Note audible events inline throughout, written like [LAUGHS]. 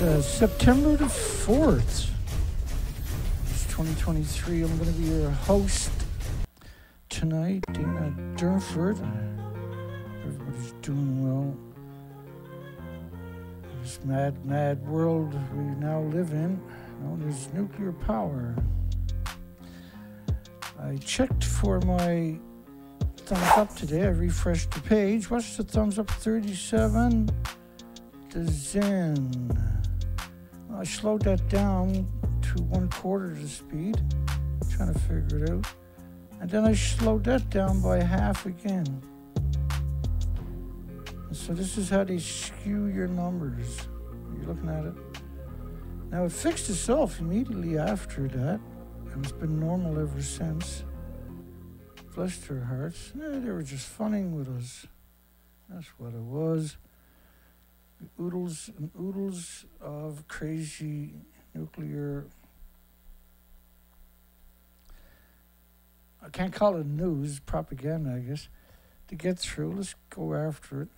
Uh, September the 4th. It's 2023. I'm going to be your host tonight, Dana Durnford. Everybody's doing well. This mad, mad world we now live in, known as nuclear power. I checked for my thumbs up today. I refreshed the page. What's the thumbs up 37? The Zen. I slowed that down to one quarter the speed, trying to figure it out. And then I slowed that down by half again. And so this is how they skew your numbers. You're looking at it. Now it fixed itself immediately after that, and it's been normal ever since. Bless their hearts. Yeah, they were just funning with us. That's what it was oodles and oodles of crazy nuclear. I can't call it news, propaganda, I guess, to get through. Let's go after it.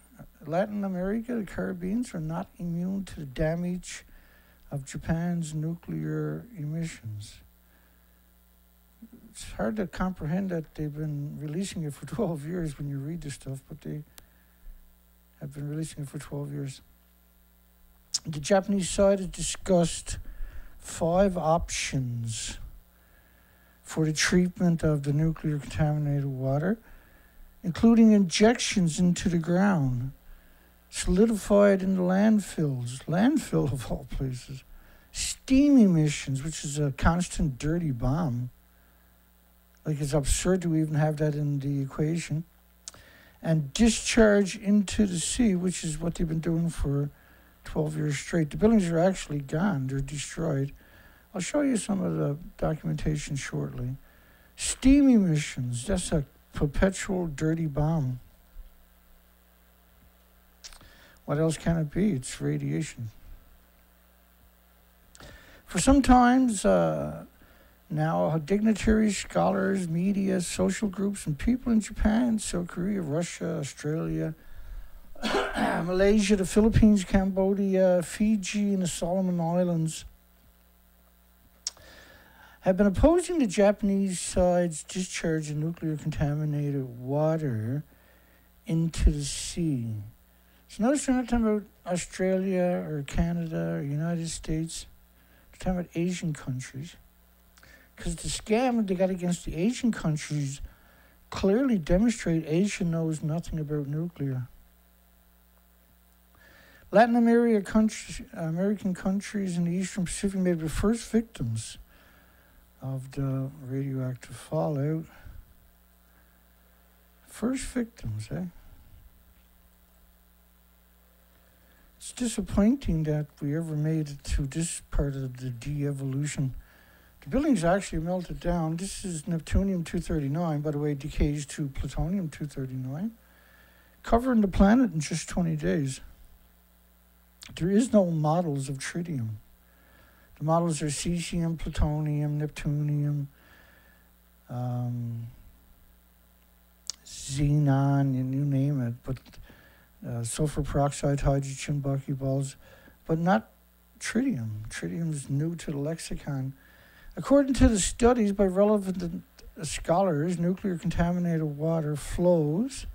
Latin America, the Caribbeans are not immune to the damage of Japan's nuclear emissions. It's hard to comprehend that they've been releasing it for [LAUGHS] 12 years when you read this stuff, but they have been releasing it for 12 years. The Japanese side has discussed five options for the treatment of the nuclear contaminated water, including injections into the ground, solidified in the landfills, landfill of all places, steam emissions, which is a constant dirty bomb. Like it's absurd to even have that in the equation and discharge into the sea, which is what they've been doing for 12 years straight. The buildings are actually gone, they're destroyed. I'll show you some of the documentation shortly. Steam emissions, that's a perpetual dirty bomb. What else can it be? It's radiation. For some times, uh, now, dignitaries, scholars, media, social groups, and people in Japan, South Korea, Russia, Australia, [COUGHS] Malaysia, the Philippines, Cambodia, Fiji, and the Solomon Islands have been opposing the Japanese side's discharge of nuclear contaminated water into the sea. So notice we're not talking about Australia or Canada or United States. We're talking about Asian countries because the scam they got against the Asian countries clearly demonstrate Asia knows nothing about nuclear. Latin America countries, American countries in the Eastern Pacific may be the first victims of the radioactive fallout. First victims, eh? It's disappointing that we ever made it to this part of the de evolution the building's actually melted down. This is Neptunium 239, by the way, decays to plutonium 239, covering the planet in just 20 days. There is no models of tritium. The models are cesium, plutonium, neptunium, um, xenon, and you name it, but uh, sulfur peroxide, hydrogen, buckyballs, but not tritium. Tritium is new to the lexicon. According to the studies by relevant scholars, nuclear contaminated water flows.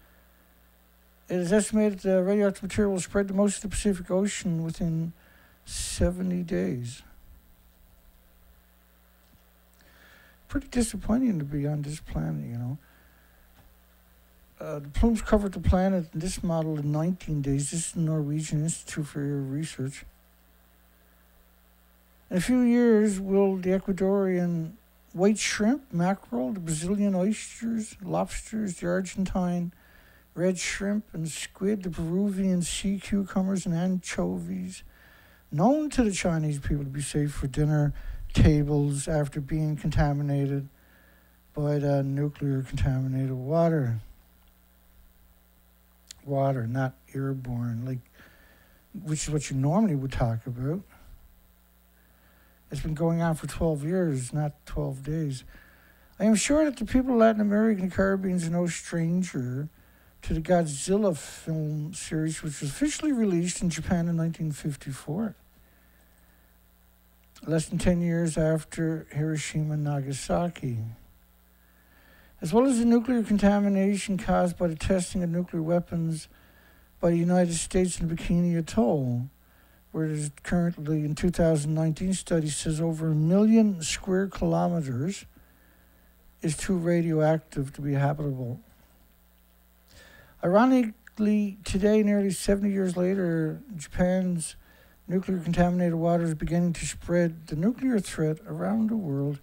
It is estimated that radioactive material will spread to most of the Pacific Ocean within 70 days. Pretty disappointing to be on this planet, you know. Uh, the plumes covered the planet in this model in 19 days. This is the Norwegian Institute for Research. In a few years, will the Ecuadorian white shrimp, mackerel, the Brazilian oysters, lobsters, the Argentine red shrimp and squid, the Peruvian sea cucumbers and anchovies, known to the Chinese people to be safe for dinner tables after being contaminated by the nuclear contaminated water. Water, not airborne, like which is what you normally would talk about. It's been going on for 12 years, not 12 days. I am sure that the people of Latin America and Caribbean are no stranger to the Godzilla film series, which was officially released in Japan in 1954. less than 10 years after Hiroshima and Nagasaki. As well as the nuclear contamination caused by the testing of nuclear weapons by the United States in the Bikini Atoll, where there's currently in 2019 study says over a million square kilometers is too radioactive to be habitable. Ironically, today, nearly 70 years later, Japan's nuclear contaminated water is beginning to spread the nuclear threat around the world,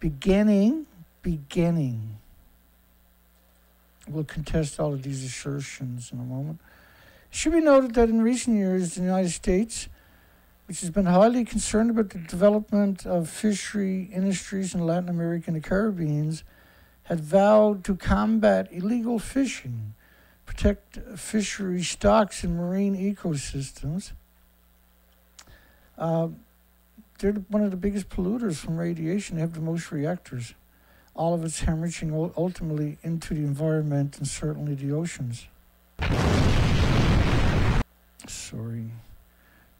beginning, beginning. We'll contest all of these assertions in a moment. It should be noted that in recent years, the United States, which has been highly concerned about the development of fishery industries in Latin America and the Caribbean, had vowed to combat illegal fishing, protect fishery stocks and marine ecosystems. Uh, they're one of the biggest polluters from radiation. They have the most reactors. All of it's hemorrhaging ultimately into the environment and certainly the oceans. Sorry.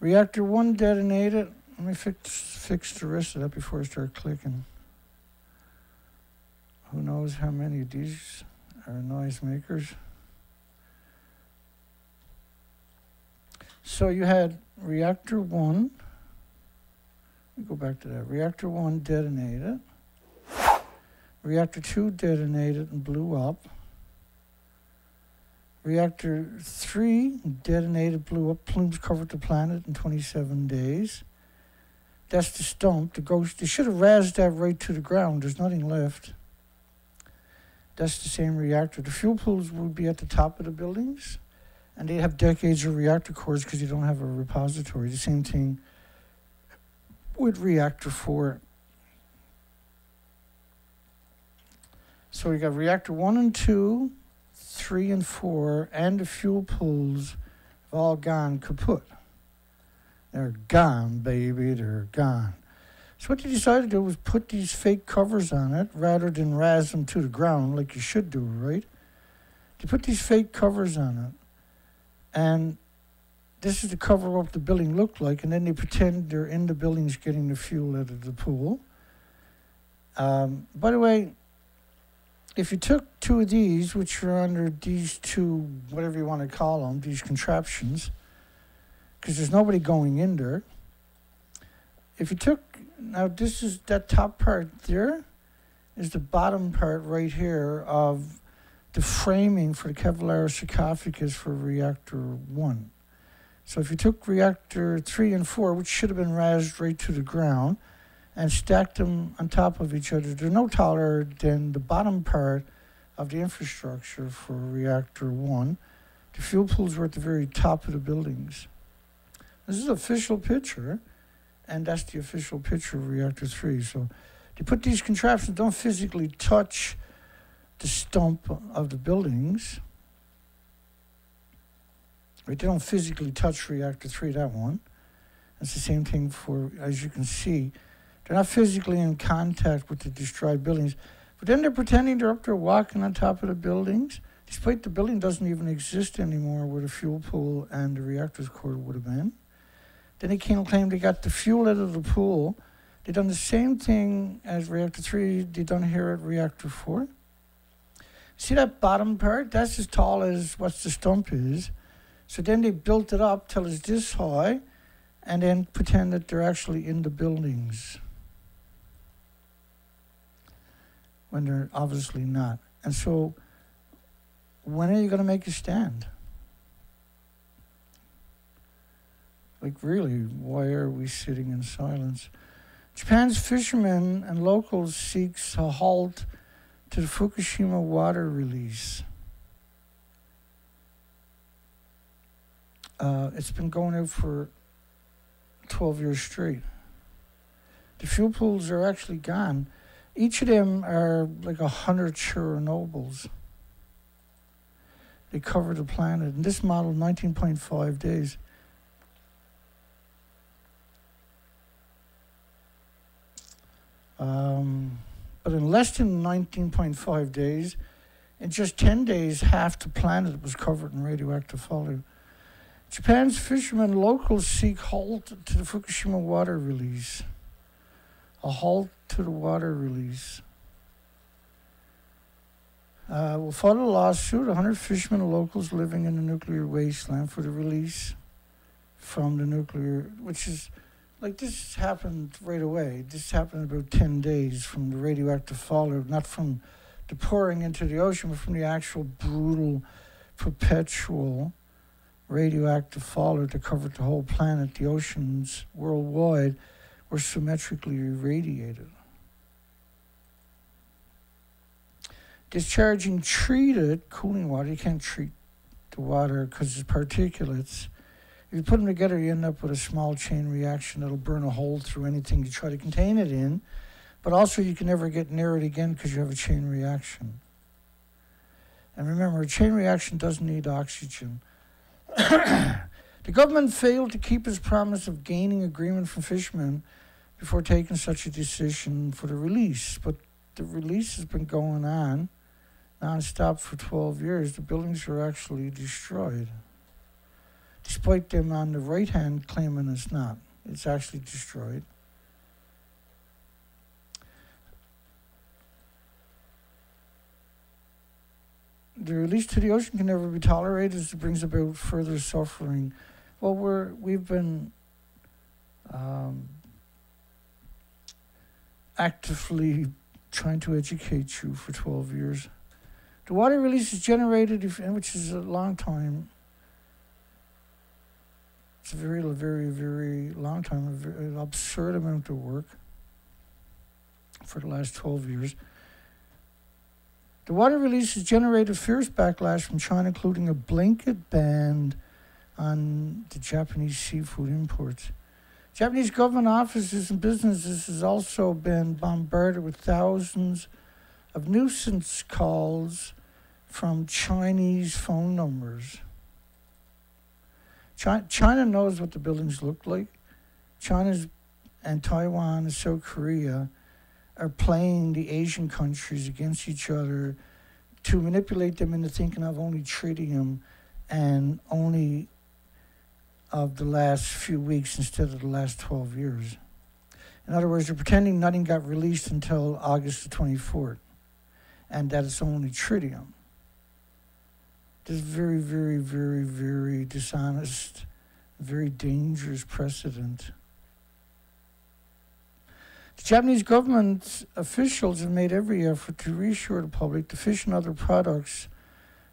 Reactor 1 detonated. Let me fix, fix the rest of that before I start clicking. Who knows how many of these are noise makers? So you had reactor 1 me go back to that. Reactor 1 detonated. Reactor 2 detonated and blew up. Reactor 3 detonated, blew up, plumes covered the planet in 27 days. That's the stump. The ghost, they should have razzed that right to the ground. There's nothing left. That's the same reactor. The fuel pools would be at the top of the buildings, and they'd have decades of reactor cores because you don't have a repository. The same thing with reactor 4. So we got reactor 1 and 2, 3 and 4, and the fuel pools have all gone kaput. They're gone, baby, they're gone. So what they decided to do was put these fake covers on it rather than razz them to the ground like you should do, right? They put these fake covers on it. And this is to cover what the building looked like, and then they pretend they're in the buildings getting the fuel out of the pool. Um, by the way, if you took two of these, which are under these two, whatever you want to call them, these contraptions, because there's nobody going in there. If you took, now this is that top part there, is the bottom part right here of the framing for the Kevlar sarcophagus for reactor one. So if you took reactor three and four, which should have been razzed right to the ground, and stacked them on top of each other, they're no taller than the bottom part of the infrastructure for reactor one. The fuel pools were at the very top of the buildings. This is official picture, and that's the official picture of reactor three. So they put these contraptions don't physically touch the stump of the buildings Right? They don't physically touch reactor 3, that one. It's the same thing for, as you can see, they're not physically in contact with the destroyed buildings. But then they're pretending they're up there walking on top of the buildings, despite the building doesn't even exist anymore where the fuel pool and the reactor's core would have been. Then they came and claimed they got the fuel out of the pool. They done the same thing as reactor 3, they done here at reactor 4. See that bottom part? That's as tall as what the stump is. So then they built it up till it's this high and then pretend that they're actually in the buildings when they're obviously not. And so, when are you going to make a stand? Like, really, why are we sitting in silence? Japan's fishermen and locals seek a halt to the Fukushima water release. Uh, it's been going out for 12 years straight. The fuel pools are actually gone. Each of them are like a hundred Chernobyls. They cover the planet. And this model, 19.5 days. Um, but in less than 19.5 days, in just 10 days, half the planet was covered in radioactive fallout. Japan's fishermen locals seek halt to the Fukushima water release. a halt to the water release. Uh, will follow a lawsuit. 100 fishermen and locals living in the nuclear wasteland for the release from the nuclear, which is like this happened right away. This happened about 10 days from the radioactive fallout, not from the pouring into the ocean, but from the actual brutal, perpetual radioactive fallout that covered the whole planet. The oceans worldwide were symmetrically irradiated. Discharging treated cooling water, you can't treat the water because it's particulates. If you put them together, you end up with a small chain reaction that'll burn a hole through anything you try to contain it in. But also, you can never get near it again because you have a chain reaction. And remember, a chain reaction doesn't need oxygen. [COUGHS] the government failed to keep its promise of gaining agreement from fishermen before taking such a decision for the release. But the release has been going on nonstop for 12 years. The buildings are actually destroyed. Despite them on the right hand claiming it's not, it's actually destroyed. the release to the ocean can never be tolerated as it brings about further suffering. Well, we're we've been um, actively trying to educate you for 12 years. The water release is generated, which is a long time. It's a very, very, very long time, an absurd amount of work for the last 12 years. The water release has generated fierce backlash from China, including a blanket ban on the Japanese seafood imports. Japanese government offices and businesses has also been bombarded with thousands of nuisance calls from Chinese phone numbers. China knows what the buildings look like. China's and Taiwan and South Korea are playing the Asian countries against each other to manipulate them into thinking of only tritium and only of the last few weeks instead of the last 12 years. In other words, they're pretending nothing got released until August the 24th and that it's only tritium. This very, very, very, very dishonest, very dangerous precedent. The Japanese government officials have made every effort to reassure the public the fish and other products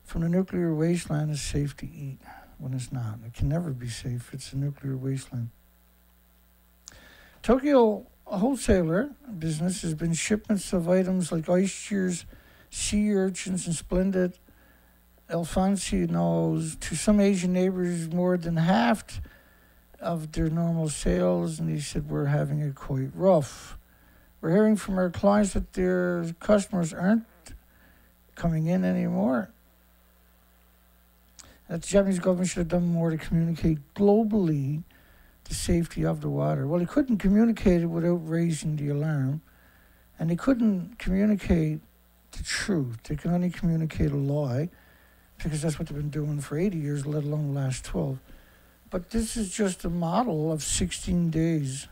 from the nuclear wasteland is safe to eat when it's not. It can never be safe. It's a nuclear wasteland. Tokyo wholesaler business has been shipments of items like oysters, sea urchins, and splendid Alfonsinos to some Asian neighbors more than half of their normal sales, and he said we're having it quite rough. We're hearing from our clients that their customers aren't coming in anymore. That the Japanese government should have done more to communicate globally the safety of the water. Well, they couldn't communicate it without raising the alarm, and they couldn't communicate the truth. They can only communicate a lie because that's what they've been doing for 80 years, let alone the last 12. But this is just a model of 16 days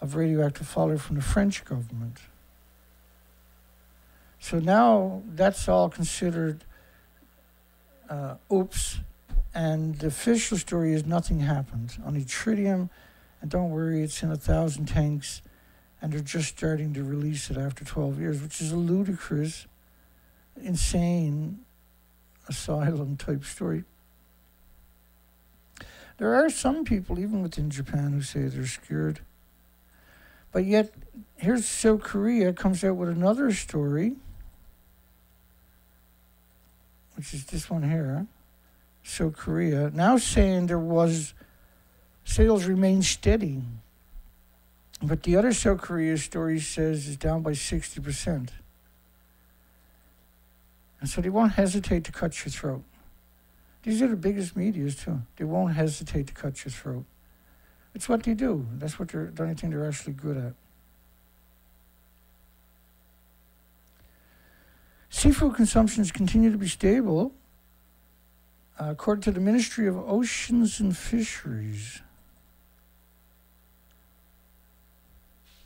of radioactive fallout from the French government. So now that's all considered uh, oops, and the official story is nothing happened. Only tritium, and don't worry, it's in a thousand tanks, and they're just starting to release it after 12 years, which is a ludicrous, insane asylum type story. There are some people, even within Japan, who say they're scared. But yet, here's South Korea comes out with another story, which is this one here. South Korea now saying there was sales remain steady, but the other South Korea story says is down by sixty percent, and so they won't hesitate to cut your throat. These are the biggest medias too. They won't hesitate to cut your throat. It's what they do. That's what they're the only thing they're actually good at. Seafood consumptions continue to be stable, uh, according to the Ministry of Oceans and Fisheries.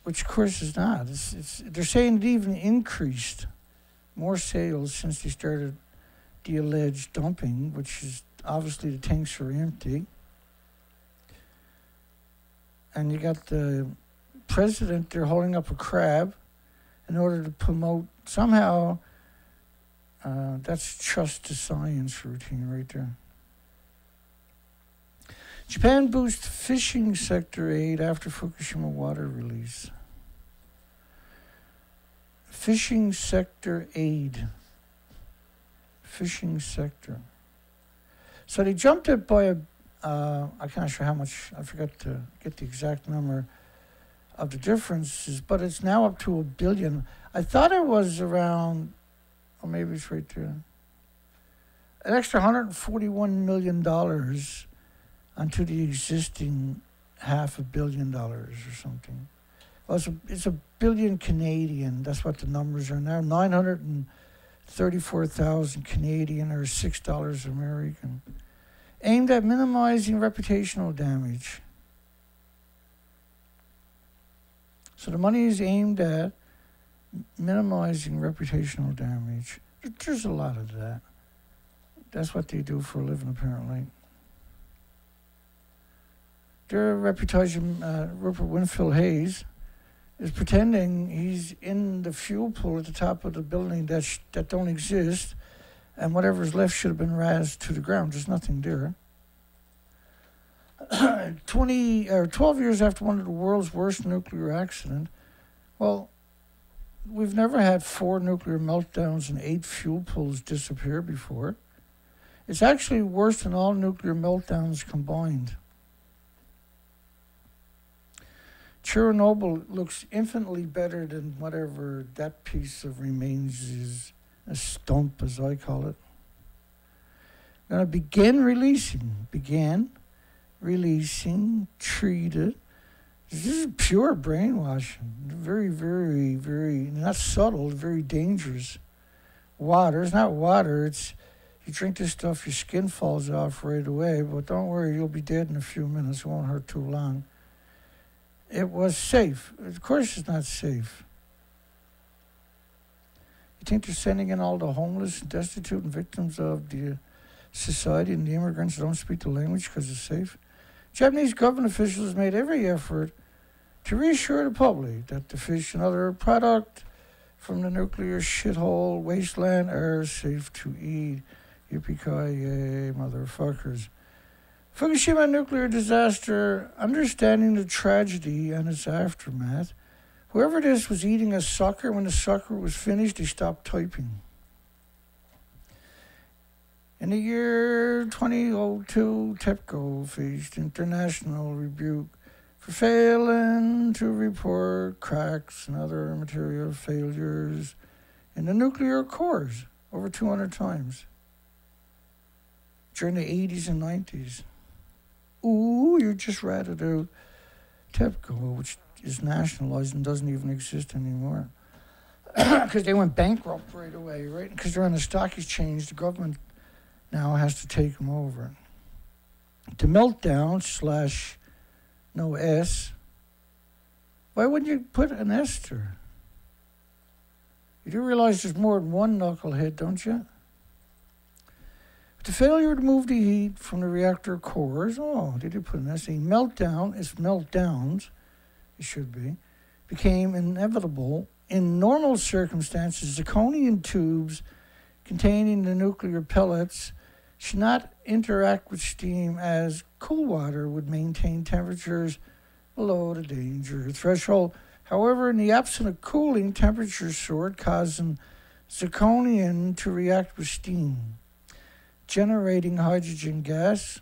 which of course is not. It's, it's, they're saying it even increased more sales since they started the alleged dumping, which is obviously the tanks are empty. And you got the president there holding up a crab in order to promote somehow uh, that's trust to science routine right there. Japan boosts fishing sector aid after Fukushima water release. Fishing sector aid. Fishing sector. So they jumped it by a, uh, I can't sure how much, I forgot to get the exact number of the differences, but it's now up to a billion. I thought it was around, or maybe it's right there, an extra $141 million onto the existing half a billion dollars or something. Well, it's a, billion Canadian. That's what the numbers are now. 934,000 Canadian or $6 American. Aimed at minimizing reputational damage. So the money is aimed at minimizing reputational damage. There's a lot of that. That's what they do for a living, apparently their reputation, uh, Rupert Wingfield Hayes, is pretending he's in the fuel pool at the top of the building that sh- that don't exist, and whatever's left should have been razed to the ground. There's nothing there. [CLEARS THROAT] 20 or 12 years after one of the world's worst nuclear accident, well, we've never had four nuclear meltdowns and eight fuel pools disappear before. It's actually worse than all nuclear meltdowns combined. Chernobyl looks infinitely better than whatever that piece of remains is, a stump as I call it. Gonna begin releasing, began releasing, treated. This is pure brainwashing. Very, very, very not subtle, very dangerous. Water. It's not water, it's you drink this stuff, your skin falls off right away, but don't worry, you'll be dead in a few minutes. It won't hurt too long it was safe. Of course, it's not safe. You think they're sending in all the homeless, destitute, and victims of the society and the immigrants that don't speak the language because it's safe? Japanese government officials made every effort to reassure the public that the fish and other product from the nuclear shithole wasteland are safe to eat. Yippee-ki-yay, motherfuckers. Fukushima nuclear disaster, understanding the tragedy and its aftermath. Whoever it is was eating a sucker. When the sucker was finished, he stopped typing. In the year 2002, TEPCO faced international rebuke for failing to report cracks and other material failures in the nuclear cores over 200 times during the 80s and 90s ooh, you just ratted out uh, TEPCO, which is nationalized and doesn't even exist anymore. [COUGHS] Because they went bankrupt right away, right? Because they're on the stock exchange, the government now has to take them over. The meltdown slash no S. Why wouldn't you put an S there? You do realize there's more than one knucklehead, don't you? The failure to move the heat from the reactor cores, oh, did you put in this? A meltdown, it's meltdowns, it should be, became inevitable. In normal circumstances, zirconium tubes containing the nuclear pellets should not interact with steam as cool water would maintain temperatures below the danger threshold. However, in the absence of cooling, temperatures soared, causing zirconium to react with steam generating hydrogen gas.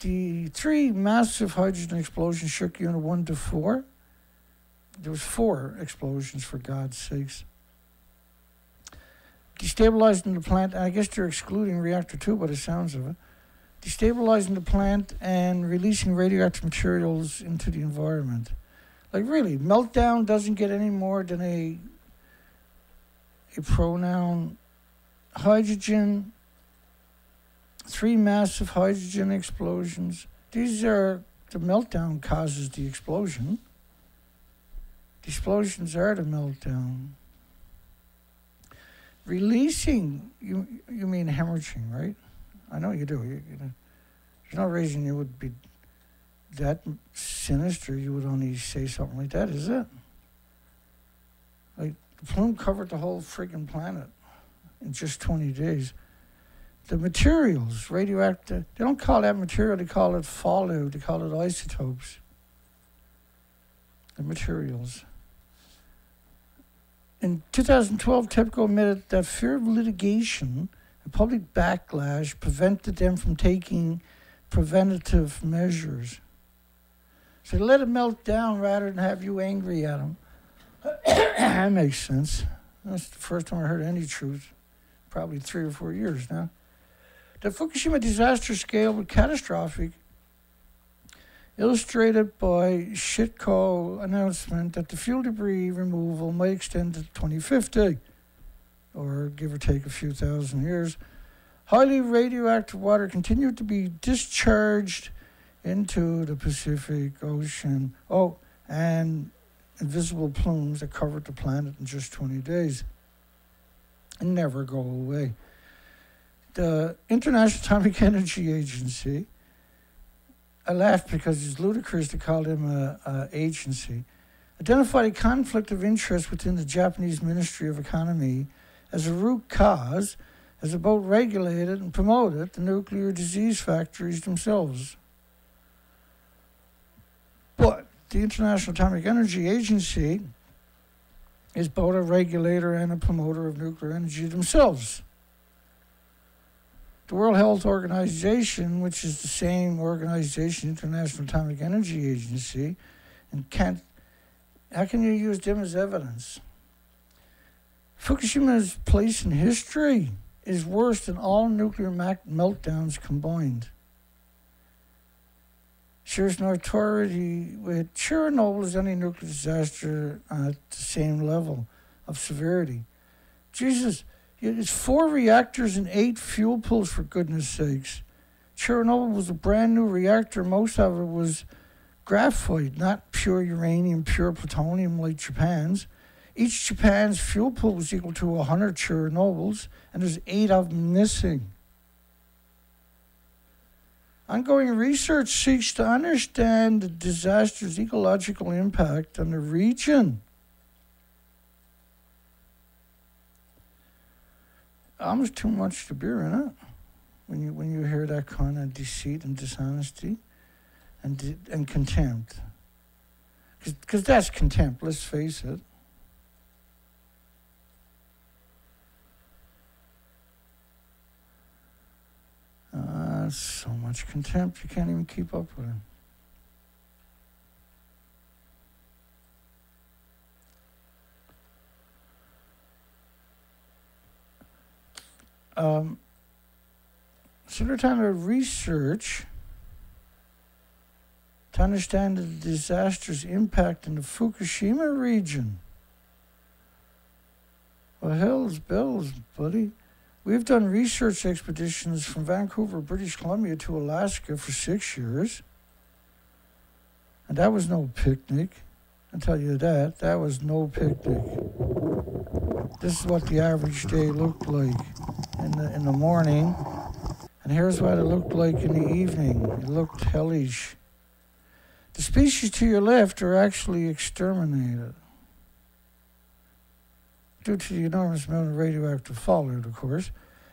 The three massive hydrogen explosions shook unit one to four. There was four explosions, for God's sakes. Destabilizing the plant, I guess they're excluding reactor two by the sounds of it. Destabilizing the plant and releasing radioactive materials into the environment. Like really, meltdown doesn't get any more than a a pronoun. Hydrogen three massive hydrogen explosions. These are the meltdown causes the explosion. The explosions are the meltdown. Releasing, you you mean hemorrhaging, right? I know you do. You, you know, there's no reason you would be that sinister. You would only say something like that, is it? Like the plume covered the whole freaking planet in just 20 days. The materials, radioactive, they don't call that material, they call it fallout, they call it isotopes. The materials. In 2012, TEPCO admitted that fear of litigation and public backlash prevented them from taking preventative measures. So let it melt down rather than have you angry at them. [COUGHS] that makes sense. That's the first time I heard any truth, probably three or four years now. The Fukushima disaster scale was catastrophic, illustrated by Shitco announcement that the fuel debris removal might extend to 2050, or give or take a few thousand years. Highly radioactive water continued to be discharged into the Pacific Ocean. Oh, and invisible plumes that covered the planet in just 20 days and never go away. The International Atomic Energy Agency, I laughed because it's ludicrous to call them an agency, identified a conflict of interest within the Japanese Ministry of Economy as a root cause, as it both regulated and promoted the nuclear disease factories themselves. But the International Atomic Energy Agency is both a regulator and a promoter of nuclear energy themselves. The World Health Organization, which is the same organization, International Atomic Energy Agency, and can't, how can you use them as evidence? Fukushima's place in history is worse than all nuclear meltdowns combined. There's no authority with Chernobyl is any nuclear disaster at the same level of severity. Jesus, it's four reactors and eight fuel pools for goodness sakes. Chernobyl was a brand new reactor. Most of it was graphite, not pure uranium, pure plutonium like Japan's. Each Japan's fuel pool was equal to 100 Chernobyls, and there's eight of them missing. Ongoing research seeks to understand the disaster's ecological impact on the region. Almost too much to bear in it when you when you hear that kind of deceit and dishonesty and and contempt. Because that's contempt, let's face it. Uh, so much contempt, you can't even keep up with him. Um, so they're to research to understand the disaster's impact in the Fukushima region. Well, hell's bells, buddy. We've done research expeditions from Vancouver, British Columbia to Alaska for six years. And that was no picnic. I'll tell you that. That was no picnic. This is what the average day looked like in the, in the morning. And here's what it looked like in the evening. It looked hellish. The species to your left are actually exterminated due to the enormous amount of radioactive fallout, of course.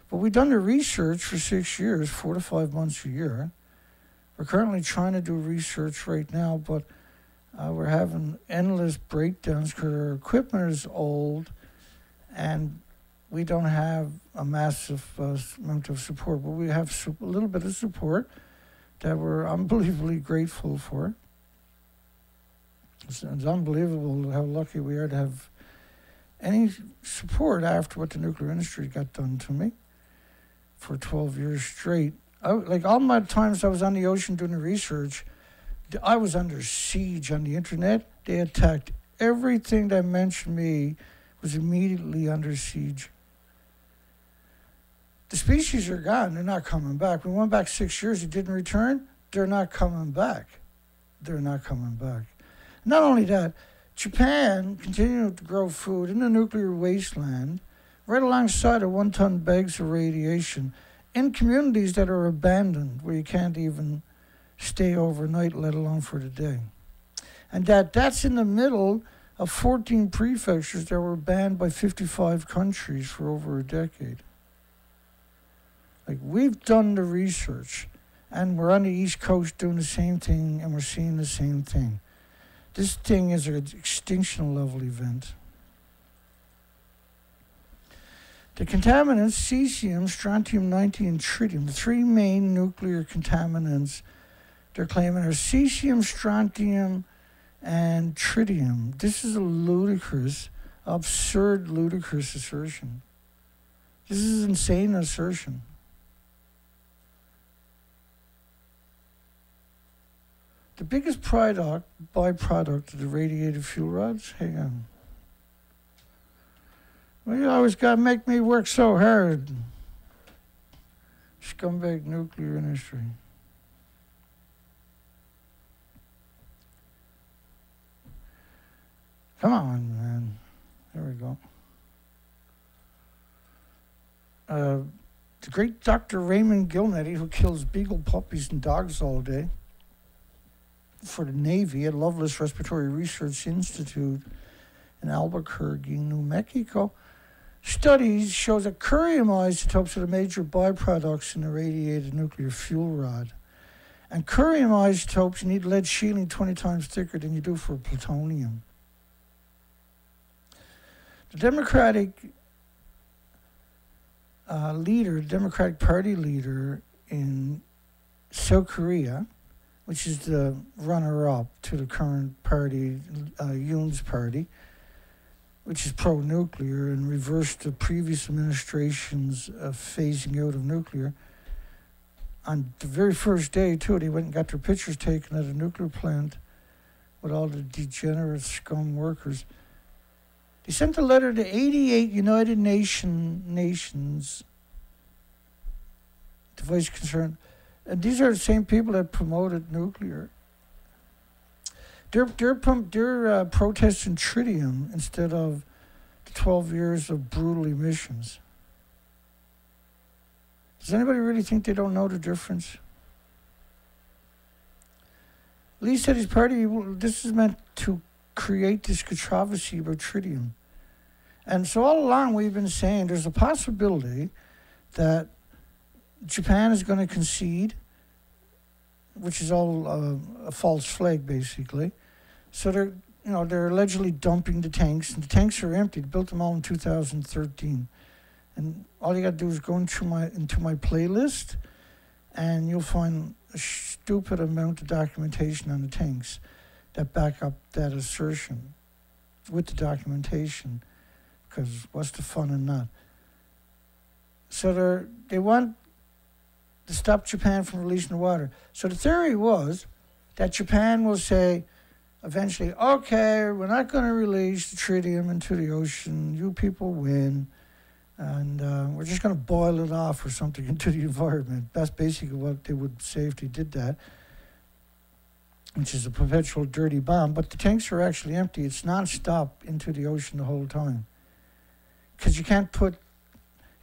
But we've done the research for six years, four to five months a year. We're currently trying to do research right now, but uh, we're having endless breakdowns because our equipment is old and we don't have a massive uh, amount of support, but we have su- a little bit of support that we're [LAUGHS] unbelievably grateful for. It's, it's unbelievable how lucky we are to have any support after what the nuclear industry got done to me for 12 years straight. I, like all my times I was on the ocean doing the research, I was under siege on the internet. They attacked everything that mentioned me was immediately under siege. The species are gone. They're not coming back. We went back six years. It didn't return. They're not coming back. They're not coming back. Not only that, Japan continued to grow food in the nuclear wasteland right alongside of one ton bags of radiation in communities that are abandoned where you can't even stay overnight, let alone for the day. And that that's in the middle of 14 prefectures that were banned by 55 countries for over a decade. Like we've done the research and we're on the East Coast doing the same thing and we're seeing the same thing. This thing is an extinction level event. The contaminants cesium, strontium 90, and tritium, the three main nuclear contaminants they're claiming are cesium, strontium, and tritium. This is a ludicrous, absurd, ludicrous assertion. This is insane assertion. The biggest product, byproduct of the radiated fuel rods, hang on. Well, you always got to make me work so hard. Scumbag nuclear industry. Come on, man. There we go. Uh, the great Dr. Raymond Guilmette, who kills beagle puppies and dogs all day for the Navy at Lovelace Respiratory Research Institute in Albuquerque, New Mexico, studies show that curium isotopes are the major byproducts in the radiated nuclear fuel rod. And curium isotopes, you need lead shielding 20 times thicker than you do for plutonium. The Democratic uh, leader, Democratic Party leader in South Korea, which is the runner up to the current party, uh, Yoon's party, which is pro nuclear and reversed the previous administration's uh, phasing out of nuclear. On the very first day, too, they went and got their pictures taken at a nuclear plant with all the degenerate scum workers. They sent a letter to 88 United Nation nations to voice concern. And these are the same people that promoted nuclear. They're, they're, they're uh, protesting tritium instead of the 12 years of brutal emissions. Does anybody really think they don't know the difference? Lee said his party, this is meant to create this controversy about tritium. And so all along we've been saying there's a possibility that Japan is going to concede, which is all uh, a false flag, basically. So they're, you know, they're allegedly dumping the tanks, and the tanks are empty. They built them all in 2013, and all you got to do is go into my into my playlist, and you'll find a stupid amount of documentation on the tanks that back up that assertion with the documentation. Because what's the fun in that? So they they want to stop Japan from releasing the water. So the theory was that Japan will say eventually, okay, we're not going to release the tritium into the ocean. You people win. And uh, we're just going to boil it off or something [LAUGHS] into the environment. That's basically what they would say if they did that, which is a perpetual dirty bomb. But the tanks are actually empty. It's non-stop into the ocean the whole time. Because you can't put,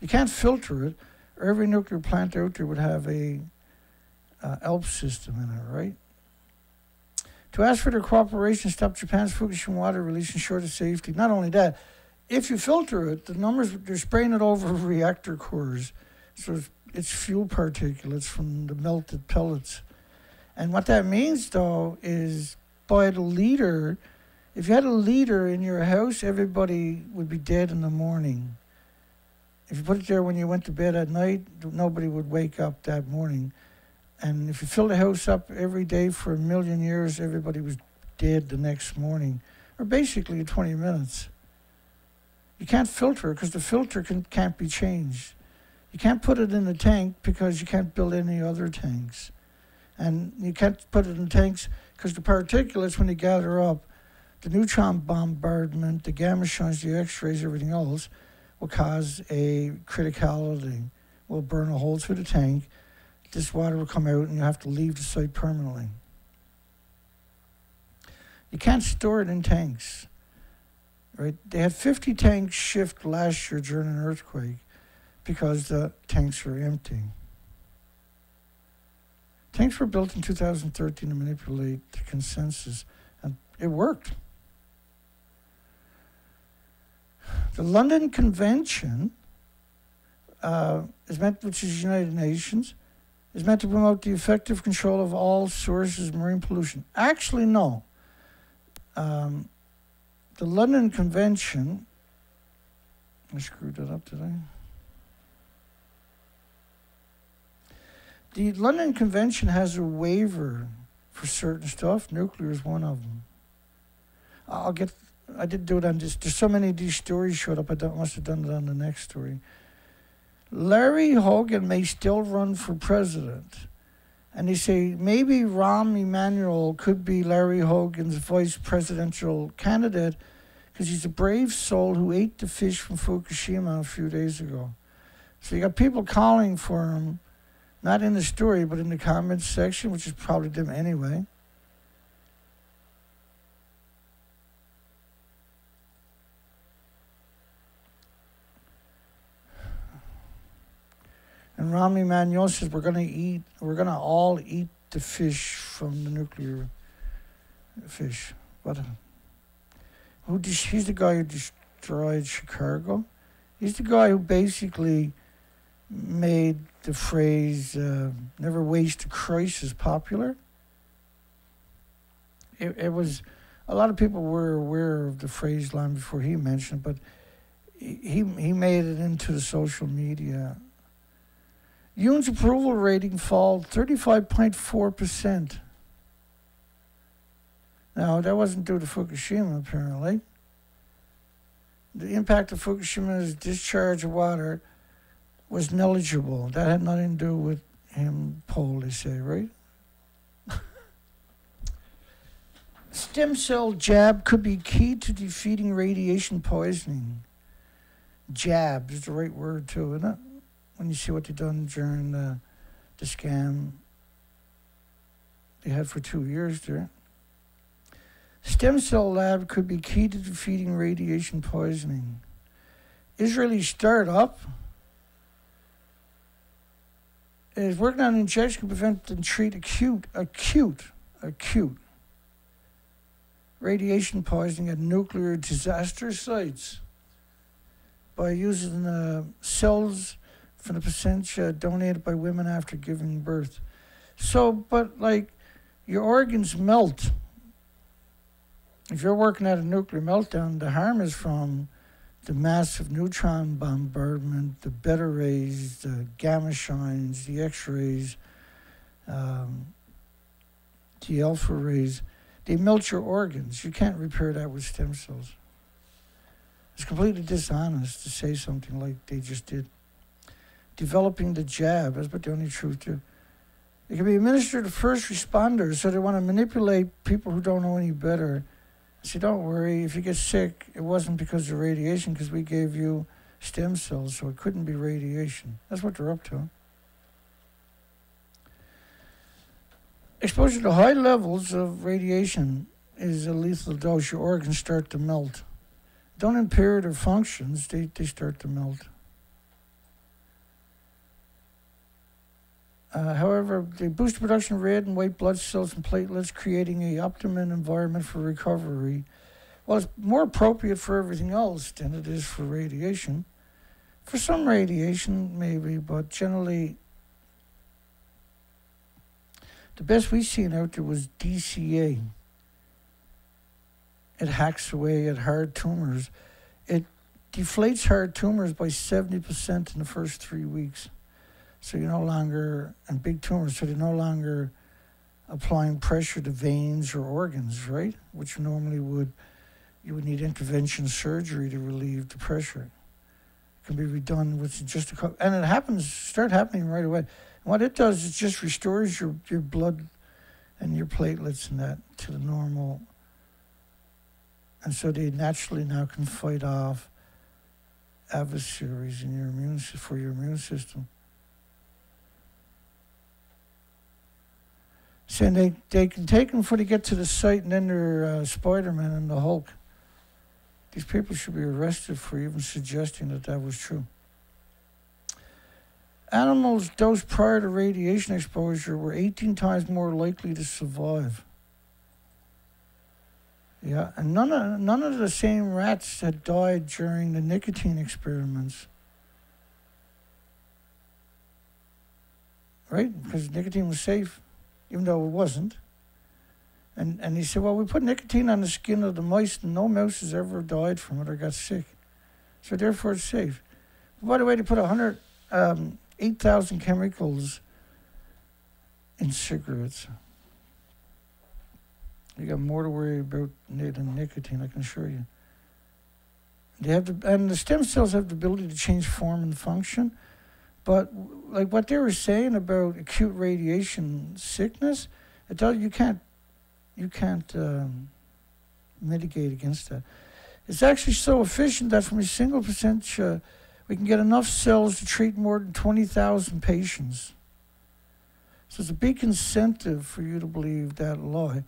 you can't filter it every nuclear plant out there would have a uh, ELP system in it, right? To ask for their cooperation, stop Japan's Fukushima water release, ensure the safety. Not only that, if you filter it, the numbers they're spraying it over reactor cores, so it's, it's fuel particulates from the melted pellets. And what that means, though, is by the leader, if you had a leader in your house, everybody would be dead in the morning. If you put it there when you went to bed at night, nobody would wake up that morning. And if you filled the house up every day for a million years, everybody was dead the next morning, or basically 20 minutes. You can't filter because the filter can, can't be changed. You can't put it in a tank because you can't build any other tanks. And you can't put it in tanks because the particulates, when you gather up, the neutron bombardment, the gamma shines, the x rays, everything else, will cause a criticality, will burn a hole through the tank. This water will come out and you have to leave the site permanently. You can't store it in tanks. Right? They had 50 tanks shift last year during an earthquake because the tanks were empty. Tanks were built in 2013 to manipulate the consensus, and it worked. The London Convention uh, is meant, which is United Nations, is meant to promote the effective control of all sources of marine pollution. Actually, no. Um, the London Convention, I screwed that up, did I? The London Convention has a waiver for certain stuff. Nuclear is one of them. I'll get. I did do it on this. There's so many of these stories showed up. I don't, must have done it on the next story. Larry Hogan may still run for president. And they say maybe Rahm Emanuel could be Larry Hogan's vice presidential candidate because he's a brave soul who ate the fish from Fukushima a few days ago. So you got people calling for him, not in the story, but in the comments section, which is probably them anyway. And Rahm Emanuel says we're gonna eat, we're gonna all eat the fish from the nuclear fish. But who? He's the guy who destroyed Chicago. He's the guy who basically made the phrase uh, "never waste a crisis" popular. It, it was a lot of people were aware of the phrase line before he mentioned, it, but he he made it into the social media Yoon's approval rating fell 35.4%. Now, that wasn't due to Fukushima, apparently. The impact of Fukushima's discharge of water was negligible. That had nothing to do with him poll, they say, right? [LAUGHS] Stem cell jab could be key to defeating radiation poisoning. Jab is the right word, too, isn't it? when you see what they done during the, the scam they had for two years there. Stem cell lab could be key to defeating radiation poisoning. Israeli startup is working on an injection to prevent and treat acute, acute, acute radiation poisoning at nuclear disaster sites by using uh, cells from the placenta uh, donated by women after giving birth. So, but like your organs melt. If you're working at a nuclear meltdown, the harm is from the massive neutron bombardment, the beta rays, the gamma shines, the X rays, um, the alpha rays. They melt your organs. You can't repair that with stem cells. It's completely dishonest to say something like they just did developing the jab. That's what the only truth to. It can be administered to first responders, so they want to manipulate people who don't know any better. Say, don't worry, if you get sick, it wasn't because of radiation, because we gave you stem cells, so it couldn't be radiation. That's what they're up to. Exposure to high levels of radiation is a lethal dose. Your organs start to melt. Don't impair their functions, they, they start to melt. Uh, however, they boost the production of red and white blood cells and platelets, creating a optimum environment for recovery. Well, it's more appropriate for everything else than it is for radiation. For some radiation, maybe, but generally, the best we've seen out there was DCA. It hacks away at hard tumors. It deflates hard tumors by 70% in the first three weeks. So you're no longer, and big tumors, so they're no longer applying pressure to veins or organs, right? Which normally would, you would need intervention surgery to relieve the pressure. It can be redone with just a couple, and it happens, start happening right away. And what it does is just restores your, your blood and your platelets and that to the normal. And so they naturally now can fight off adversaries in your immune for your immune system. Saying they, they can take them before they get to the site and then they're uh, Spider-Man and the Hulk. These people should be arrested for even suggesting that that was true. Animals dosed prior to radiation exposure were 18 times more likely to survive. Yeah, and none of, none of the same rats had died during the nicotine experiments. Right? Because nicotine was safe, even though it wasn't. And, and he said, well, we put nicotine on the skin of the mice, and no mouse has ever died from it or got sick. So therefore, it's safe. By the way, they put 100, um, 8,000 chemicals in cigarettes. You got more to worry about than nicotine, I can assure you. They have the, and the stem cells have the ability to change form and function, but like what they were saying about acute radiation sickness, it does you can't you can't um, mitigate against that. It's actually so efficient that from a single placenta, uh, we can get enough cells to treat more than twenty thousand patients. So it's a big incentive for you to believe that lie.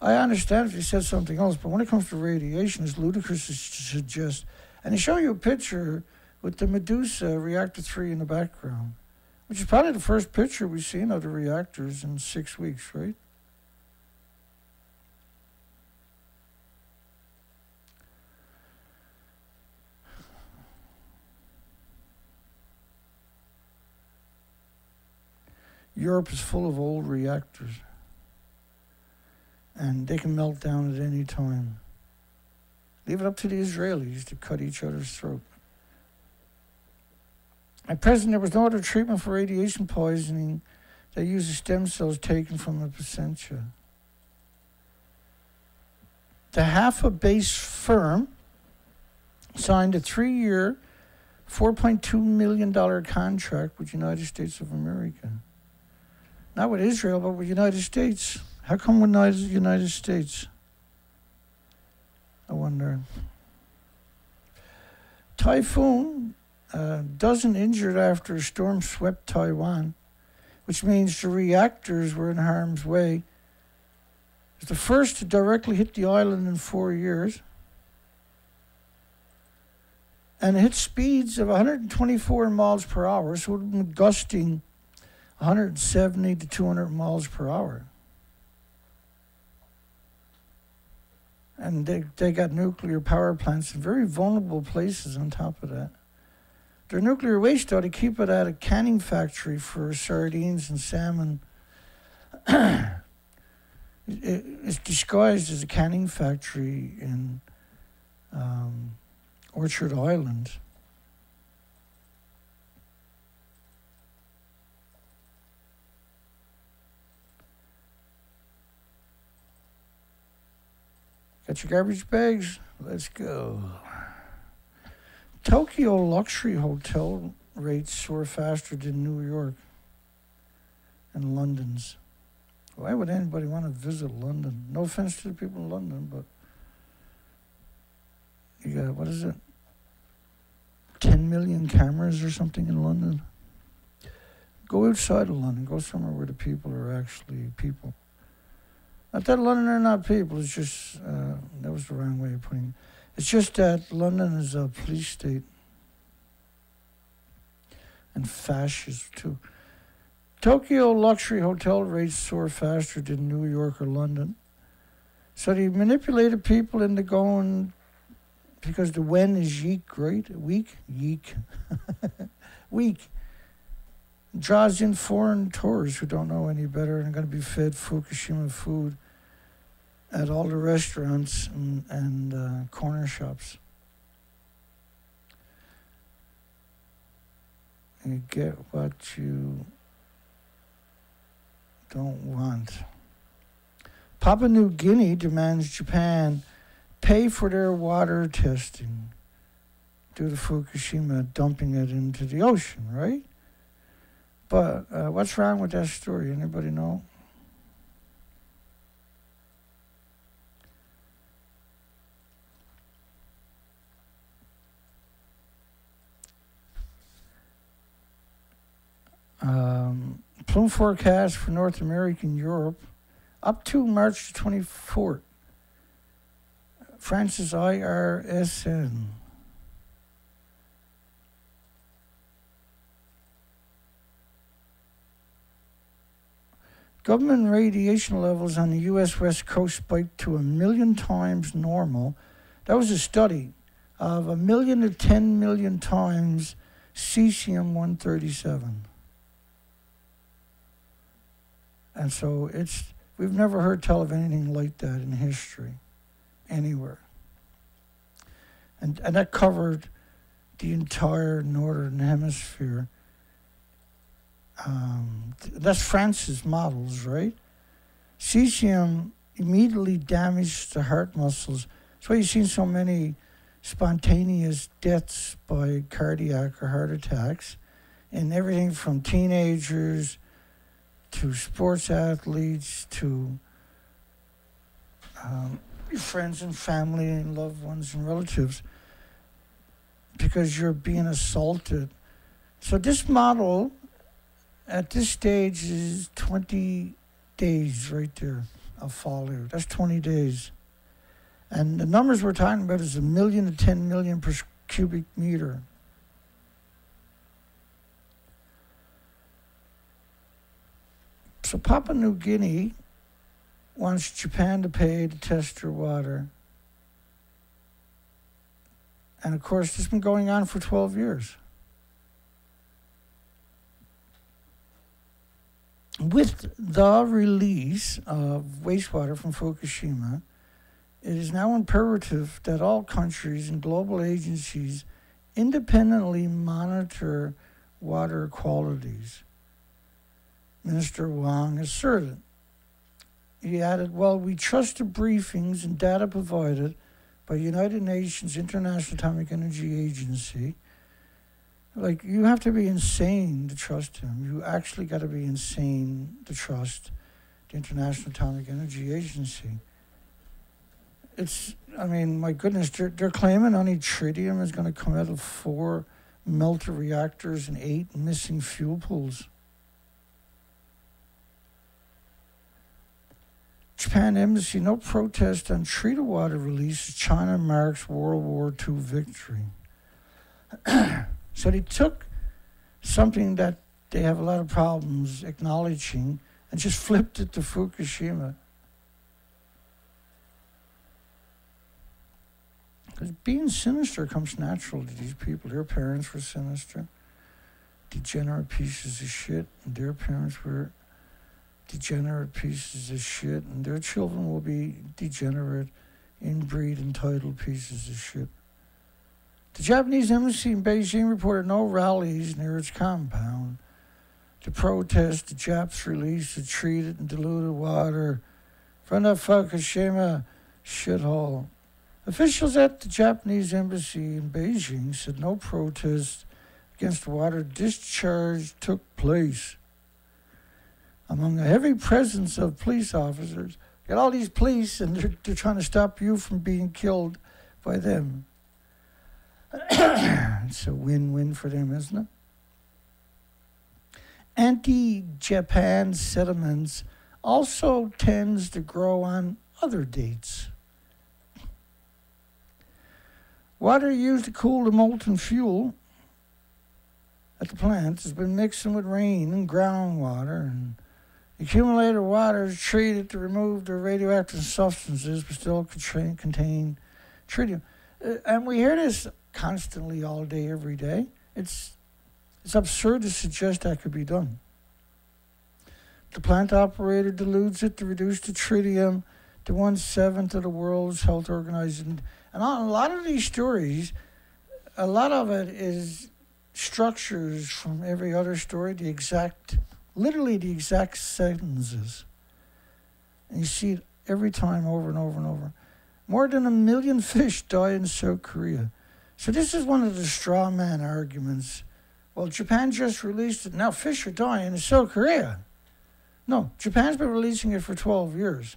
I understand if you said something else, but when it comes to radiation, it's ludicrous to suggest. And they show you a picture with the Medusa reactor 3 in the background, which is probably the first picture we've seen of the reactors in six weeks, right? Europe is full of old reactors and they can melt down at any time. Leave it up to the Israelis to cut each other's throat. At present, there was no other treatment for radiation poisoning that uses stem cells taken from the placenta. The Haifa based firm signed a three year, $4.2 million contract with the United States of America. Not with Israel, but with the United States. How come the United States? I wonder. Typhoon, uh, dozen injured after a storm swept Taiwan, which means the reactors were in harm's way. It's the first to directly hit the island in four years. And it hit speeds of 124 miles per hour, so it would have been gusting 170 to 200 miles per hour. and they, they got nuclear power plants in very vulnerable places on top of that. Their nuclear waste ought to keep it at a canning factory for sardines and salmon. [CLEARS THROAT] it's disguised as a canning factory in um, Orchid Island. Got your garbage bags? Let's go. Tokyo luxury hotel rates soar faster than New York and London's. Why would anybody want to visit London? No offense to the people in London, but you got, what is it? 10 million cameras or something in London? Go outside of London. Go somewhere where the people are actually people. Not that London are not people. It's just uh, that was the wrong way of putting it. It's just that London is a police state and fascist too. Tokyo luxury hotel rates soar faster than New York or London. So they manipulated people into going because the when is yeek, [LAUGHS] right? Week, yeek, week. Draws in foreign tourists who don't know any better and are going to be fed Fukushima food at all the restaurants and, and uh, corner shops. You get what you don't want. Papua New Guinea demands Japan pay for their water testing due to Fukushima dumping it into the ocean, right? But uh, what's wrong with that story? Anybody know? Um, plume forecast for North America and Europe up to March 24th. France's IRSN. Government radiation levels on the U.S. West Coast spiked to a million times normal. That was a study of a million to 10 million times cesium 137. And so it's, we've never heard tell of anything like that in history, anywhere. And, and that covered the entire northern hemisphere um, that's France's models, right? Cesium immediately damaged the heart muscles. That's why you've seen so many spontaneous deaths by cardiac or heart attacks, and everything from teenagers to sports athletes to um, friends and family and loved ones and relatives because you're being assaulted. So, this model at this stage is 20 days right there of failure. That's 20 days. And the numbers we're talking about is a million to 10 million per cubic meter. So Papua New Guinea wants Japan to pay to test their water. And of course, this has been going on for 12 years. with the release of wastewater from Fukushima, it is now imperative that all countries and global agencies independently monitor water qualities. Minister Wang asserted. He added, Well, we trust the briefings and data provided by United Nations International Atomic Energy Agency like you have to be insane to trust him. You actually got to be insane to trust the International Atomic Energy Agency. It's, I mean, my goodness, they're, they're claiming only tritium is going to come out of four melter reactors and eight missing fuel pools. Japan Embassy, no protest on treated water release. China marks World War II victory. [CLEARS THROAT] So they took something that they have a lot of problems acknowledging and just flipped it to Fukushima. Because being sinister comes natural to these people. Their parents were sinister, degenerate pieces of shit, and their parents were degenerate pieces of shit, and their children will be degenerate, inbreed, entitled pieces of shit. The Japanese embassy in Beijing reported no rallies near its compound to protest the Japs' release of treated and diluted water from the Fukushima shithole. Officials at the Japanese embassy in Beijing said no protest against water discharge took place. Among heavy presence of police officers, got all these police, and they're, they're trying to stop you from being killed by them. [CLEARS THROAT] it's a win win for them, isn't it? Anti Japan sentiments also tends to grow on other dates. Water used to cool the molten fuel at the plants has been mixing with rain and groundwater, and accumulated water is treated to remove the radioactive substances but still contain tritium. Uh, and we hear this constantly all day, every day. It's, it's absurd to suggest that could be done. The plant operator dilutes it to reduce the tritium to one seventh of the world's health organization. And a lot of these stories, a lot of it is structures from every other story, the exact, literally the exact sentences. And you see it every time over and over and over. More than a million fish die in South Korea. So this is one of the straw man arguments. Well, Japan just released it. Now fish are dying in South Korea. No, Japan's been releasing it for 12 years.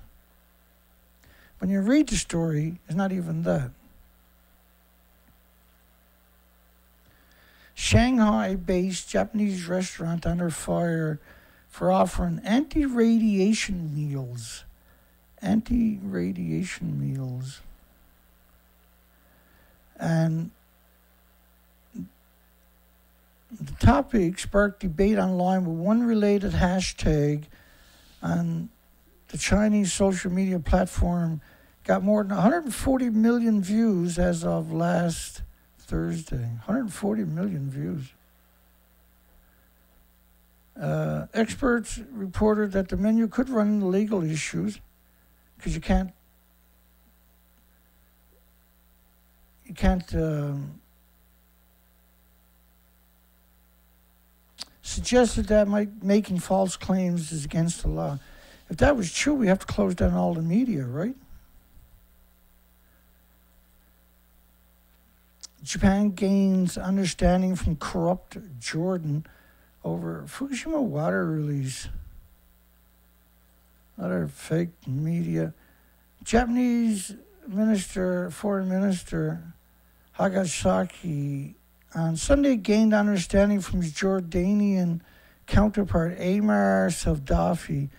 When you read the story, it's not even that. Shanghai based Japanese restaurant under fire for offering anti radiation meals anti radiation meals. And the topic sparked debate online with one related hashtag on the Chinese social media platform got more than 140 million views as of last Thursday. 140 million views. Uh, experts reported that the menu could run into legal issues because you can't you can't um, suggested that might, making false claims is against the law. If that was true, we have to close down all the media, right? Japan gains understanding from corrupt Jordan over Fukushima water release. Other fake media. Japanese minister, foreign minister Hagasaki on Sunday gained understanding from his Jordanian counterpart Ayman Safadi,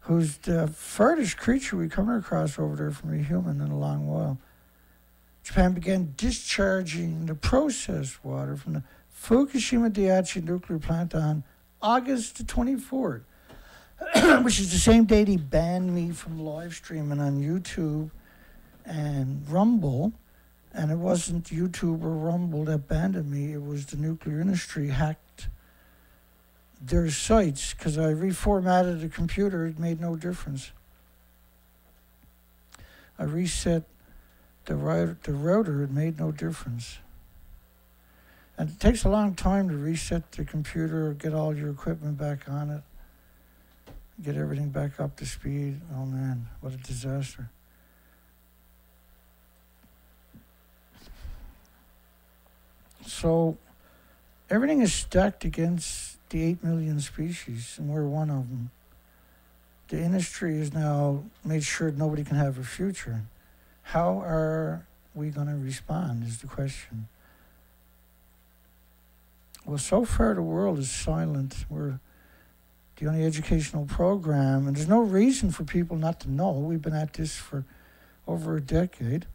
who's the furthest creature we come across over there from a human in a long while. Japan began discharging the processed water from the Fukushima Daiichi nuclear plant on August the 24th, [CLEARS THROAT] which is the same date he banned me from live streaming on YouTube and Rumble. And it wasn't YouTube or Rumble that banned me, it was the nuclear industry hacked their sites because I reformatted the computer, it made no difference. I reset the, router, the router, it made no difference. And it takes a long time to reset the computer, get all your equipment back on it, get everything back up to speed. Oh man, what a disaster. So everything is stacked against the 8 million species, and we're one of them. The industry has now made sure nobody can have a future. How are we going to respond is the question. Well, so far the world is silent. We're the only educational program, and there's no reason for people not to know. We've been at this for over a decade.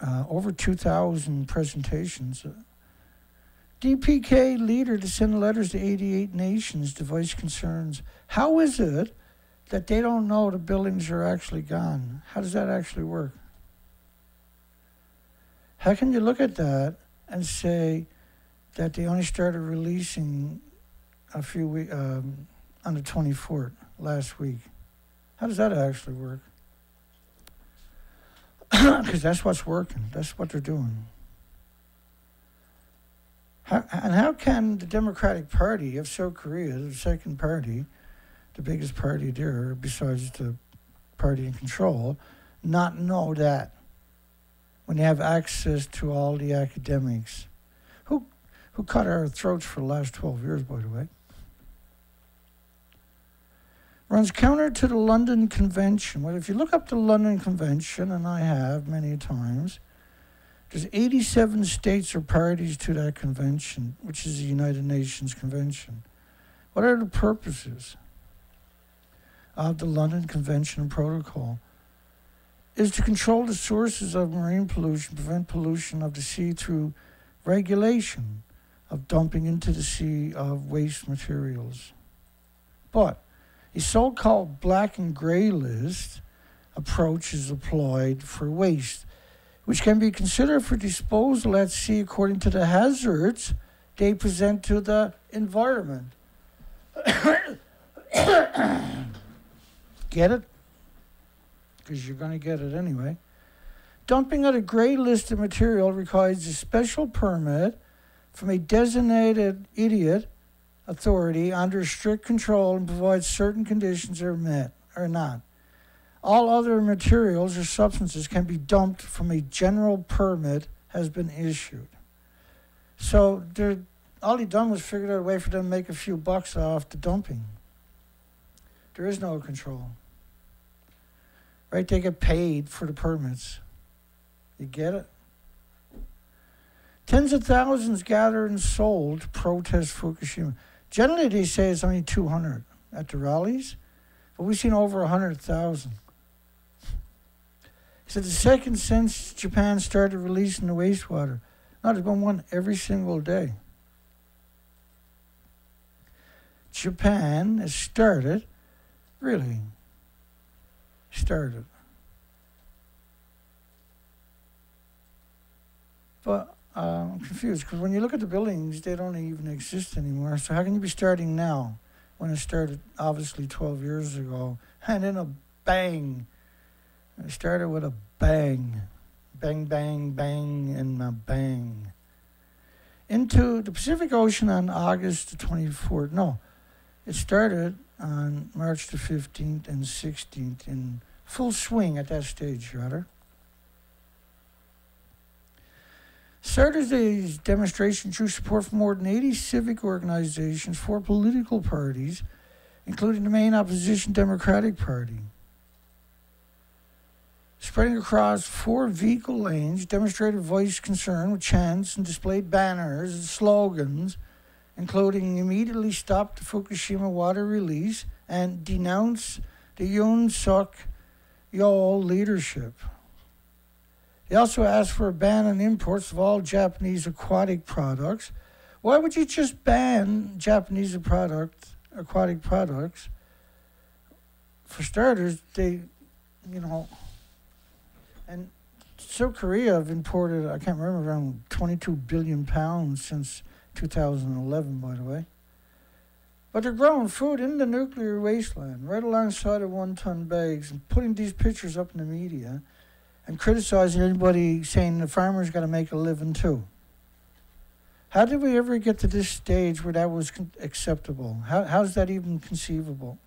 Uh, over 2,000 presentations. DPK leader to send letters to 88 nations to voice concerns. How is it that they don't know the buildings are actually gone? How does that actually work? How can you look at that and say that they only started releasing a few weeks um, on the 24th last week? How does that actually work? [COUGHS] Because that's what's working. That's what they're doing. How, and how can the Democratic Party of South Korea, the second party, the biggest party there, besides the party in control, not know that when they have access to all the academics who, who cut our throats for the last 12 years, by the way? runs counter to the London Convention. Well, if you look up the London Convention, and I have many times, there's 87 states or parties to that convention, which is the United Nations Convention. What are the purposes of the London Convention Protocol? Is to control the sources of marine pollution, prevent pollution of the sea through regulation of dumping into the sea of waste materials. But a so called black and gray list approach is applied for waste, which can be considered for disposal at sea according to the hazards they present to the environment. Get it? Because you're going to get it anyway. Dumping out a gray list of material requires a special permit from a designated idiot authority under strict control and provides certain conditions are met or not. All other materials or substances can be dumped from a general permit has been issued. So all he done was figure out a way for them to make a few bucks off the dumping. There is no control. Right? They get paid for the permits. You get it? Tens of thousands gathered and Seoul to protest Fukushima. Generally, they say it's only 200 at the rallies. but we've seen over 100,000. He said the second since Japan started releasing the wastewater. Now there's been one every single day. Japan has started, really started. But uh, I'm confused because when you look at the buildings, they don't even exist anymore. So how can you be starting now when it started obviously 12 years ago? And in a bang, it started with a bang, bang, bang, bang, and a bang. Into the Pacific Ocean on August the 24th. No, it started on March the 15th and 16th in full swing at that stage, rather. Saturday's demonstration drew support from more than 80 civic organizations, four political parties, including the main opposition Democratic Party. Spreading across four vehicle lanes, demonstrated voiced concern with chants and displayed banners and slogans including immediately stop the Fukushima water release and denounce the Yoon Suk Yeol leadership. They also asked for a ban on imports of all Japanese aquatic products. Why would you just ban Japanese product, aquatic products? For starters, they, you know, and South Korea have imported, I can't remember, around 22 billion pounds since 2011, by the way. But they're growing food in the nuclear wasteland, right alongside of one ton bags, and putting these pictures up in the media and criticizing anybody saying the farmer's got to make a living too. How did we ever get to this stage where that was acceptable? How, how's that even conceivable?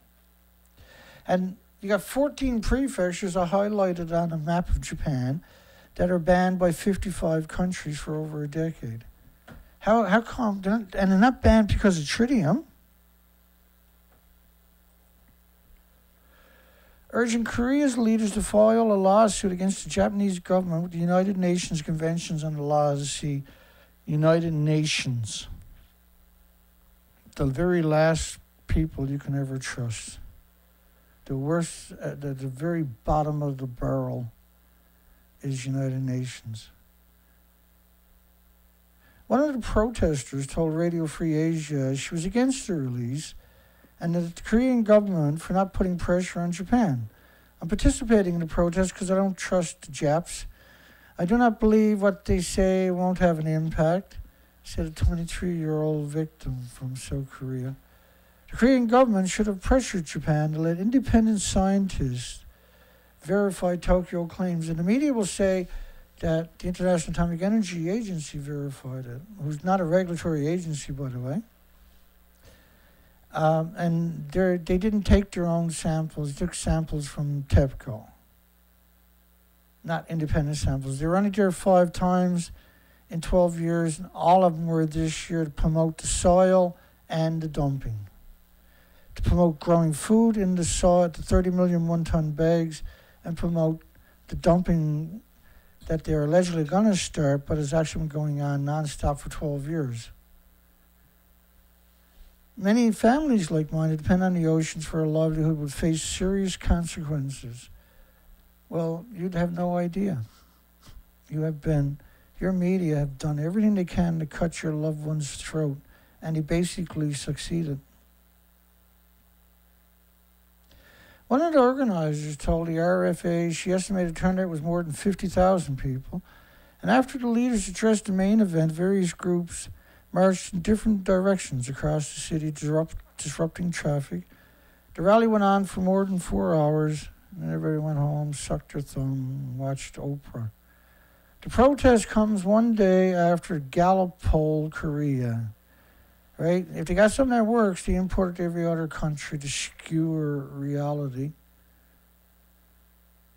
And you got 14 prefectures are highlighted on a map of Japan that are banned by 55 countries for over a decade. How how come? And they're not banned because of tritium. Urging Korea's leaders to file a lawsuit against the Japanese government with the United Nations Conventions on the Laws. See, United Nations. The very last people you can ever trust. The worst, at the, the very bottom of the barrel is United Nations. One of the protesters told Radio Free Asia she was against the release and the Korean government for not putting pressure on Japan. I'm participating in the protest because I don't trust the Japs. I do not believe what they say won't have an impact, said a 23 year old victim from South Korea. The Korean government should have pressured Japan to let independent scientists verify Tokyo claims, and the media will say that the International Atomic Energy Agency verified it, who's not a regulatory agency, by the way. Um, and they didn't take their own samples, they took samples from TEPCO, not independent samples. They were only there five times in 12 years, and all of them were this year to promote the soil and the dumping. To promote growing food in the soil, the 30 million one ton bags, and promote the dumping that they're allegedly going to start, but it's actually been going on nonstop for 12 years. Many families like mine that depend on the oceans for a livelihood would face serious consequences. Well, you'd have no idea. You have been, your media have done everything they can to cut your loved one's throat, and he basically succeeded. One of the organizers told the RFA she estimated turnout was more than 50,000 people. And after the leaders addressed the main event, various groups marched in different directions across the city, disrupt, disrupting traffic. The rally went on for more than four hours, and everybody went home, sucked their thumb, watched Oprah. The protest comes one day after Gallup polled Korea right? If they got something that works, they import it to every other country to skewer reality.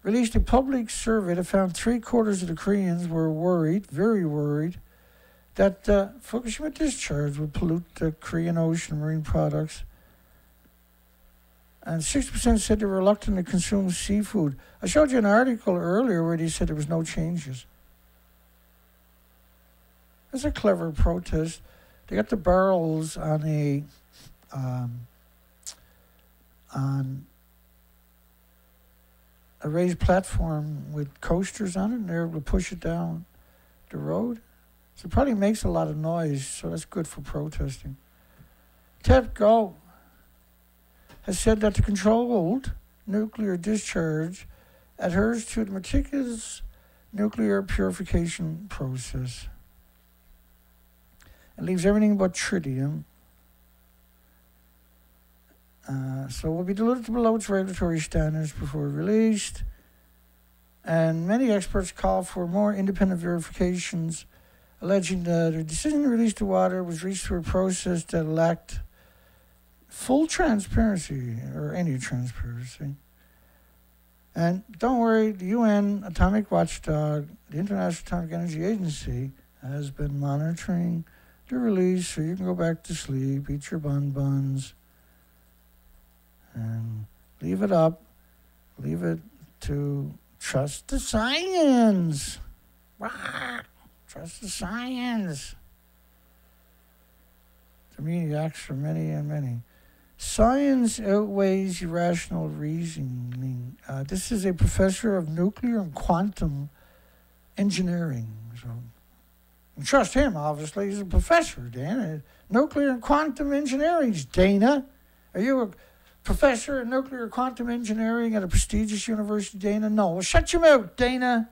Released a public survey that found three quarters of the Koreans were worried, very worried, that uh, Fukushima discharge would pollute the Korean ocean marine products. And 60% said they were reluctant to consume seafood. I showed you an article earlier where they said there was no changes. That's a clever protest. They got the barrels on a um, on a raised platform with coasters on it, and they're able to push it down the road. So it probably makes a lot of noise, so that's good for protesting. TEPCO has said that the controlled nuclear discharge adheres to the meticulous nuclear purification process. It leaves everything but tritium. Uh, so will be diluted below its regulatory standards before released. And many experts call for more independent verifications, alleging that the decision to release the water was reached through a process that lacked full transparency or any transparency. And don't worry, the UN Atomic Watchdog, the International Atomic Energy Agency, has been monitoring the release so you can go back to sleep, eat your bun buns, and leave it up. Leave it to trust the science. Trust the science. The maniacs for many and many. Science outweighs irrational reasoning. Uh, this is a professor of nuclear and quantum engineering. So, trust him, obviously. He's a professor, Dana. Uh, nuclear and quantum engineering, Dana. Are you a professor in nuclear quantum engineering at a prestigious university, Dana? No. Well, shut your mouth, Dana.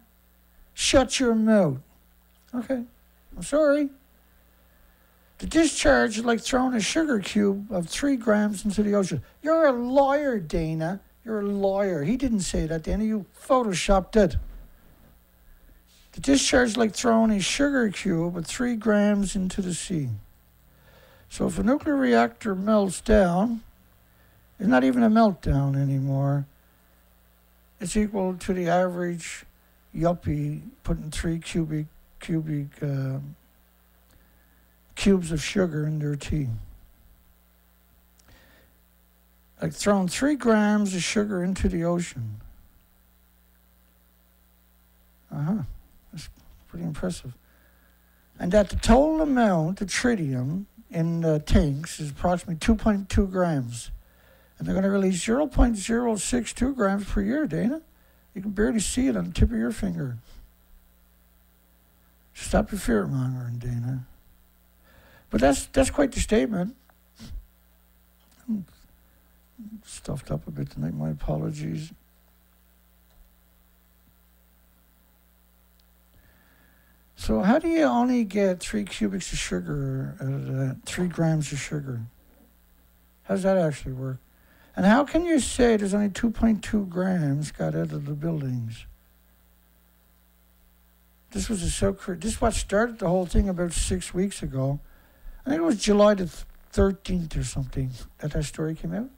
Shut your mouth. Okay. I'm sorry. The discharge is like throwing a sugar cube of three grams into the ocean. You're a lawyer, Dana. You're a lawyer. He didn't say that, Dana. You photoshopped it. Discharge like throwing a sugar cube of three grams into the sea. So if a nuclear reactor melts down, it's not even a meltdown anymore. It's equal to the average yuppie putting three cubic cubic uh, cubes of sugar in their tea. Like throwing three grams of sugar into the ocean. Uh huh. Pretty impressive. And that the total amount of tritium in the tanks is approximately 2.2 grams. And they're going to release 0.062 grams per year, Dana. You can barely see it on the tip of your finger. Stop your fear mongering, Dana. But that's that's quite the statement. I'm stuffed up a bit tonight. My apologies. So how do you only get three cubics of sugar out of that? Three grams of sugar. How does that actually work? And how can you say there's only 2.2 grams got out of the buildings? This was a so this is what started the whole thing about six weeks ago. I think it was July the 13th or something that that story came out.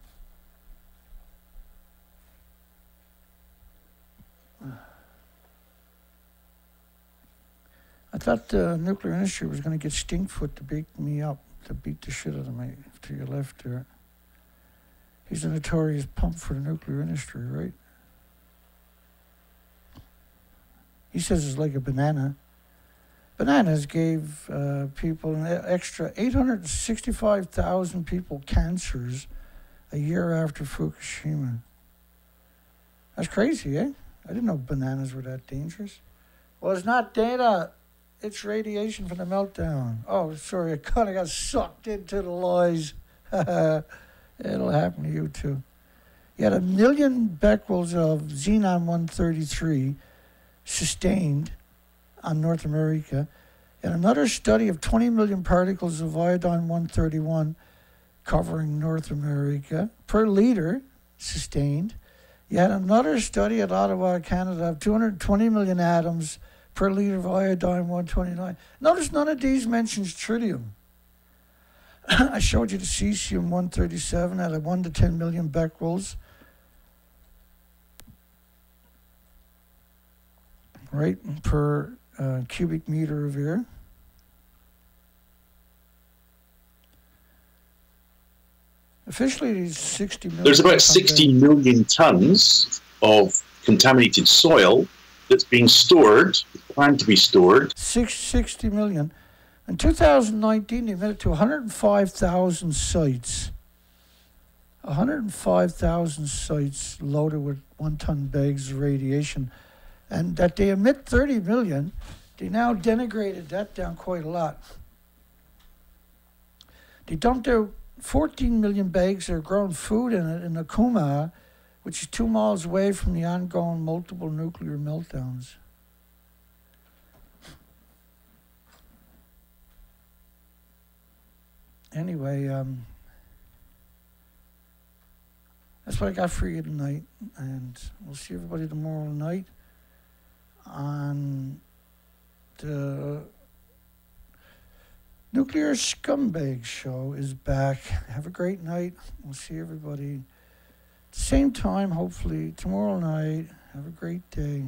I thought the nuclear industry was going to get Stinkfoot to beat me up, to beat the shit out of me to your left there. He's a notorious pump for the nuclear industry, right? He says it's like a banana. Bananas gave uh, people an extra 865,000 people cancers a year after Fukushima. That's crazy, eh? I didn't know bananas were that dangerous. Well, it's not data. It's radiation from the meltdown. Oh, sorry, I kind of got sucked into the lies. [LAUGHS] It'll happen to you too. You had a million becquerels of xenon 133 sustained on North America, and another study of 20 million particles of iodine 131 covering North America per liter sustained. You had another study at Ottawa, Canada, of 220 million atoms per liter of iodine 129. Notice none of these mentions tritium. [CLEARS THROAT] I showed you the cesium 137 at a 1 to 10 million becquerels. right, per uh, cubic meter of air. Officially, it is 60 million. There's about 60 million tons of contaminated soil that's being stored, planned to be stored. Six, 60 million. In 2019, they admitted to 105,000 sites. 105,000 sites loaded with one ton bags of radiation, and that they emit 30 million. They now denigrated that down quite a lot. They dumped their 14 million bags of grown food in it in Okuma, which is two miles away from the ongoing multiple nuclear meltdowns. Anyway, um, that's what I got for you tonight, and we'll see everybody tomorrow night on the Nuclear Scumbag Show is back. Have a great night. We'll see everybody same time, hopefully, tomorrow night. Have a great day.